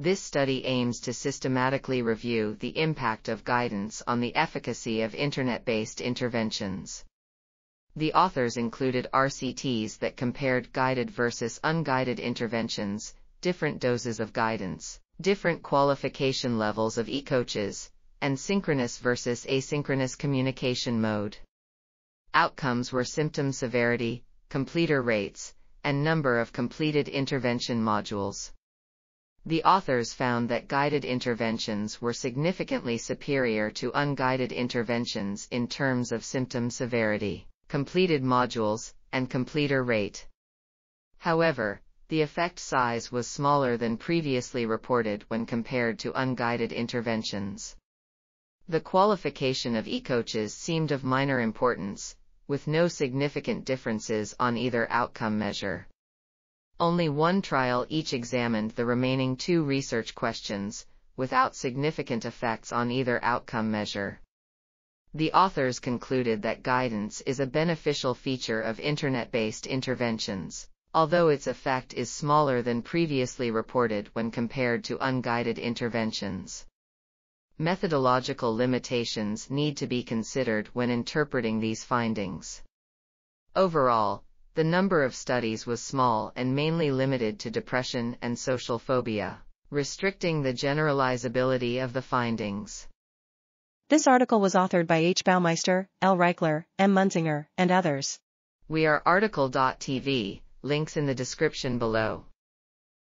This study aims to systematically review the impact of guidance on the efficacy of internet-based interventions. The authors included RCTs that compared guided versus unguided interventions, different doses of guidance, different qualification levels of e-coaches, and synchronous versus asynchronous communication mode. Outcomes were symptom severity, completer rates, and number of completed intervention modules. The authors found that guided interventions were significantly superior to unguided interventions in terms of symptom severity, completed modules, and completer rate. However, the effect size was smaller than previously reported when compared to unguided interventions. The qualification of e-coaches seemed of minor importance, with no significant differences on either outcome measure. Only one trial each examined the remaining two research questions, without significant effects on either outcome measure. The authors concluded that guidance is a beneficial feature of internet-based interventions, although its effect is smaller than previously reported when compared to unguided interventions. Methodological limitations need to be considered when interpreting these findings. Overall, the number of studies was small and mainly limited to depression and social phobia, restricting the generalizability of the findings. This article was authored by H. Baumeister, L. Reichler, M. Munzinger, and others. We are RTCL.TV, links in the description below.